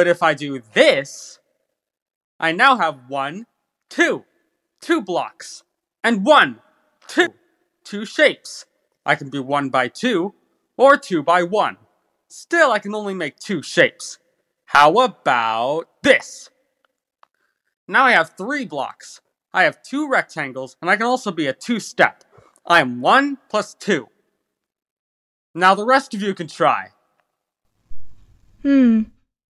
But if I do this, I now have one, two, two blocks, and one, two, two shapes. I can be one by two, or two by one. Still, I can only make two shapes. How about this? Now I have three blocks. I have two rectangles, and I can also be a two-step. I am one plus two. Now the rest of you can try. Hmm,